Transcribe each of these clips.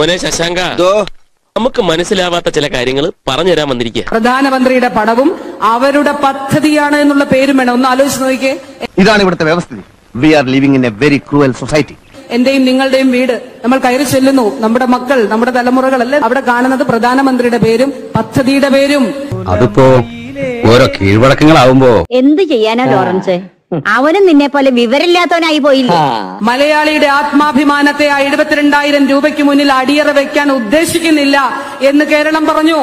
മോനെ ശശാങ്ക. നമുക്ക് മനസ്സിലാവാത്ത ചില കാര്യങ്ങൾ പറഞ്ഞു തരാൻ വന്നിരിക്കുക പ്രധാനമന്ത്രിയുടെ പടവും അവരുടെ പദ്ധതിയാണ് എന്നുള്ള പേരും വേണം. ഒന്ന് ആലോചിച്ച് നോക്കിയേ ഇതാണ് ഇവിടുത്തെ വ്യവസ്ഥിതി. We are living in a very cruel society എന്റെയും നിങ്ങളുടെയും വീട് നമ്മൾ കയറി ചെല്ലുന്നു. നമ്മുടെ മക്കൾ നമ്മുടെ തലമുറകളല്ലേ അവിടെ കാണുന്നത് പ്രധാനമന്ത്രിയുടെ പേരും പദ്ധതിയുടെ പേരും. അതിപ്പോ ഓരോ കീഴ്വഴക്കങ്ങളാവുമ്പോ എന്ത് ചെയ്യാനാ ലോറൻസ്? അവനും നിന്നെ പോലെ വിവരമില്ലാത്തവനായി പോയില്ലേ? മലയാളിയുടെ ആത്മാഭിമാനത്തെ ആ എഴുപത്തിരണ്ടായിരം രൂപയ്ക്ക് മുന്നിൽ അടിയറ വെക്കാൻ ഉദ്ദേശിക്കുന്നില്ല എന്ന് കേരളം പറഞ്ഞു.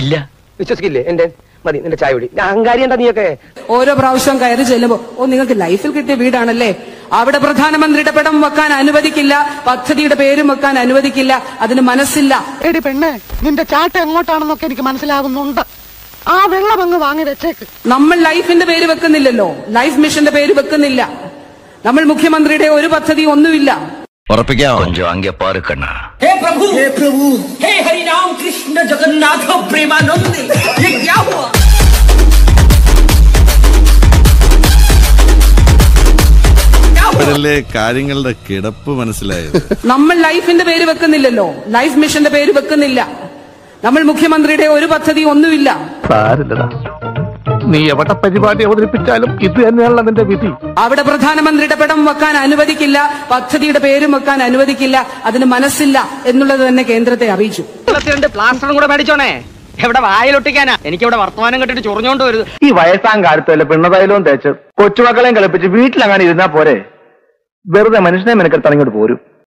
ഇല്ല. വിശ്വസിക്കില്ലേ? എന്റെ മതി നിന്റെ ചായ കുടി. അഹങ്കാരി എന്താ നീയൊക്കെ? ഓരോ പ്രാവശ്യം കയറി ചെല്ലുമ്പോ ഓ നിങ്ങൾക്ക് ലൈഫിൽ കിട്ടിയ വീടാണല്ലേ? അവിടെ പ്രധാനമന്ത്രിയുടെ പടം വെക്കാൻ അനുവദിക്കില്ല പദ്ധതിയുടെ പേരും വെക്കാൻ അനുവദിക്കില്ല അതിന് മനസ്സില്ല. എടി പെണ്ണെ നിന്റെ ചാട്ട എങ്ങോട്ടാണെന്നൊക്കെ എനിക്ക് മനസ്സിലാകുന്നുണ്ട് ആ വെള്ളം അങ്ങ് വാങ്ങി വെച്ചേക്ക്. നമ്മൾ ലൈഫിന്റെ പേര് വെക്കുന്നില്ലല്ലോ. ലൈഫ് മിഷന്റെ പേര് വെക്കുന്നില്ല. നമ്മൾ മുഖ്യമന്ത്രിയുടെ ഒരു പദ്ധതി ഒന്നുമില്ല. കൃഷ്ണ കാര്യങ്ങളുടെ കിടപ്പ് മനസ്സിലായത്? നമ്മൾ ലൈഫിന്റെ പേര് വെക്കുന്നില്ലല്ലോ. ലൈഫ് മിഷന്റെ പേര് വെക്കുന്നില്ല. നമ്മൾ മുഖ്യമന്ത്രിയുടെ ഒരു പദ്ധതി ഒന്നുമില്ല. സാരില്ലടാ. നീ എവിടെ പരിപാടി അവതരിപ്പിച്ചാലും ഇത് തന്നെയാണല്ലോ നിന്റെ വിധി. അവിടെ പ്രധാനമന്ത്രിയുടെ പടം വെക്കാൻ അനുവദിക്കില്ല പദ്ധതിയുടെ പേരും വെക്കാൻ അനുവദിക്കില്ല അതിന് മനസ്സില്ല എന്നുള്ളത് തന്നെ കേന്ദ്രത്തെ അറിയിച്ചു. പ്ലാസ്റ്ററും കൂടെ മേടിച്ചോണേ. എവിടെ വായിലൊട്ടിക്കാനാ? എനിക്ക് ഇവിടെ വർത്തമാനം കെട്ടിട്ട് ചൊറിഞ്ഞോണ്ട് വരുത് ഈ വയസ്സാം കാലത്ത് വല്ല പിണ്ണതൈലവും തേച്ച് കൊച്ചുമക്കളെയും കളിപ്പിച്ച് വീട്ടിലങ്ങനെ ഇരുന്നാ പോരെ. വെറുതെ മനുഷ്യനെ മെനക്കെടുത്ത് അങ്ങോട്ട് പോരും.